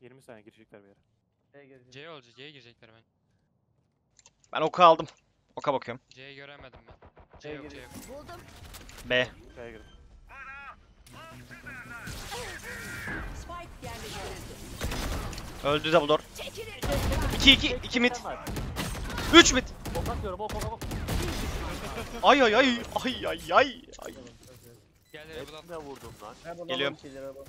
20 saniye girecekler bir yere. C'ye gireceğim. C olacak. C'ye girecekler ben. Ben oku aldım. Oka bakıyorum. C'yi göremedim ben. C C'ye yok C yok. Buldum. B. Kaya girin. Spike yerleştirildi. Öldü double 2 2 2 mid. 3 mid. Ok atıyorum ok ok ok. Ay ay ay ay ay ay ay. Gel Rebel al. Hepsine vurdum lan. Geliyorum. Şeylere bak.